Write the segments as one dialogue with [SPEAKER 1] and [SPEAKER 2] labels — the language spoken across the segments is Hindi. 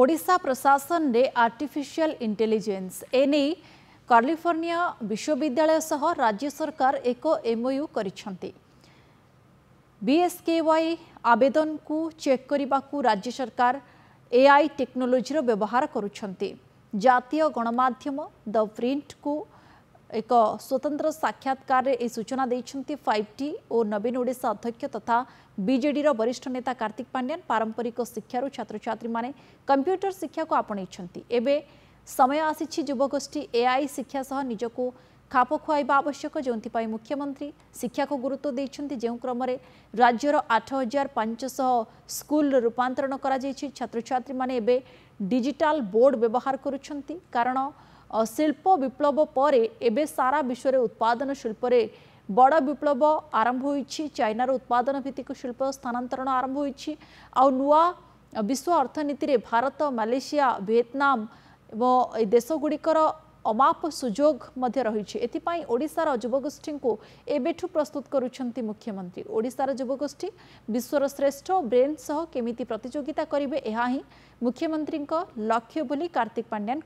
[SPEAKER 1] ଓଡ଼ିଶା ପ୍ରଶାସନରେ ଆର୍ଟିଫିସିଆଲ ଇଣ୍ଟେଲିଜେନ୍ସ ଏନେଇ କାଲିଫର୍ଣ୍ଣିଆ ବିଶ୍ୱବିଦ୍ୟାଳୟ ସହ ରାଜ୍ୟ ସରକାର ଏକ ଏମ୍ଓୟୁ କରିଛନ୍ତି ବିଏସ୍କେୱାଇ ଆବେଦନକୁ ଚେକ୍ କରିବାକୁ ରାଜ୍ୟ ସରକାର ଏଆଇ ଟେକ୍ନୋଲୋଜିର ବ୍ୟବହାର କରୁଛନ୍ତି ଜାତୀୟ ଗଣମାଧ୍ୟମ ଦ ପ୍ରିଣ୍ଟକୁ ଏକ ସ୍ୱତନ୍ତ୍ର ସାକ୍ଷାତକାରରେ ଏହି ସୂଚନା ଦେଇଛନ୍ତି ଫାଇଭ୍ ଟି ଓ ନବୀନ ଓଡ଼ିଶା ଅଧ୍ୟକ୍ଷ ତଥା ବିଜେଡ଼ିର ବରିଷ୍ଠ ନେତା କାର୍ତ୍ତିକ ପାଣ୍ଡିଆନ୍ ପାରମ୍ପରିକ ଶିକ୍ଷାରୁ ଛାତ୍ରଛାତ୍ରୀମାନେ କମ୍ପ୍ୟୁଟର ଶିକ୍ଷାକୁ ଆପଣେଇଛନ୍ତି ଏବେ ସମୟ ଆସିଛି ଯୁବଗୋଷ୍ଠୀ ଏଆଇ ଶିକ୍ଷା ସହ ନିଜକୁ ଖାପ ଖୁଆଇବା ଆବଶ୍ୟକ ଯେଉଁଥିପାଇଁ ମୁଖ୍ୟମନ୍ତ୍ରୀ ଶିକ୍ଷାକୁ ଗୁରୁତ୍ୱ ଦେଇଛନ୍ତି ଯେଉଁ କ୍ରମରେ ରାଜ୍ୟର ଆଠ ହଜାର ପାଞ୍ଚଶହ ସ୍କୁଲର ରୂପାନ୍ତରଣ କରାଯାଇଛି ଛାତ୍ରଛାତ୍ରୀମାନେ ଏବେ ଡିଜିଟାଲ ବୋର୍ଡ଼ ବ୍ୟବହାର କରୁଛନ୍ତି କାରଣ ଶିଳ୍ପ ବିପ୍ଳବ ପରେ ଏବେ ସାରା ବିଶ୍ୱରେ ଉତ୍ପାଦନ ଶିଳ୍ପରେ ବଡ଼ ବିପ୍ଳବ ଆରମ୍ଭ ହୋଇଛି ଚାଇନାର ଉତ୍ପାଦନ ଭିତ୍ତିକ ଶିଳ୍ପ ସ୍ଥାନାନ୍ତରଣ ଆରମ୍ଭ ହୋଇଛି ଆଉ ନୂଆ ବିଶ୍ୱ ଅର୍ଥନୀତିରେ ଭାରତ ମାଲେସିଆ ଭିଏତନାମ ଏବଂ ଏ ଦେଶଗୁଡ଼ିକର अमाप सुजोग रही है एशार युवगोष्ठी को एवं प्रस्तुत करुंट मुख्यमंत्री ओडार युवगोष्ठी विश्वर श्रेष्ठ ब्रेन सह केमी प्रतिजोगिता करेंगे यह ही मुख्यमंत्री लक्ष्य बोली कार्तिक पांड्यान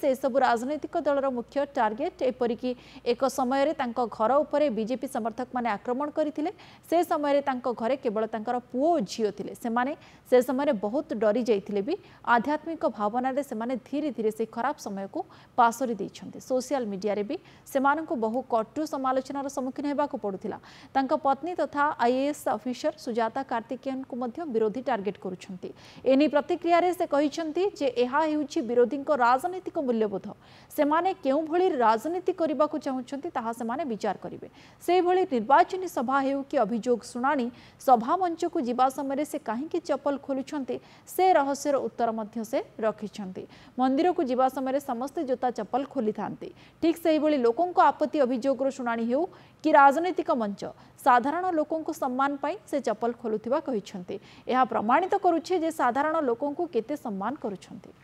[SPEAKER 1] से सबू राजनैतिक दलर मुख्य टार्गेट एपरिक एक समय घर उपर बीजेपी समर्थक मैंने आक्रमण करते से समय घरे केवल पुओ झील से समय बहुत डरी जाते भी आध्यात्मिक भावन से खराब समय समय को पासरी सोशियाल मीडिया भी से बहु कटु समाचनार सम्मुखीन होगाक पड़ा पत्नी तथा तो आईएएस अफिसर सुजाता कार्तिकेयन को विरोधी टार्गेट करुँचे प्रतिक्रिय से कही विरोधी राजनैतिक मूल्यबोध से राजनीति करने को चाहते विचार करेंगे से भाई निर्वाचन सभा हो कि अभोग शुणा सभा मंच को जवा समय से कहीं चपल खोलुंस से रहस्यर उत्तर से रखिंट मंदिर को जवा समय ସମସ୍ତେ ଜୋତା ଚପଲ ଖୋଲିଥାନ୍ତି ଠିକ୍ ସେହିଭଳି ଲୋକଙ୍କ ଆପତ୍ତି ଅଭିଯୋଗର ଶୁଣାଣି ହେଉ କି ରାଜନୈତିକ ମଞ୍ଚ ସାଧାରଣ ଲୋକଙ୍କୁ ସମ୍ମାନ ପାଇଁ ସେ ଚପଲ ଖୋଲୁଥିବା କହିଛନ୍ତି ଏହା ପ୍ରମାଣିତ କରୁଛି ଯେ ସାଧାରଣ ଲୋକଙ୍କୁ କେତେ ସମ୍ମାନ କରୁଛନ୍ତି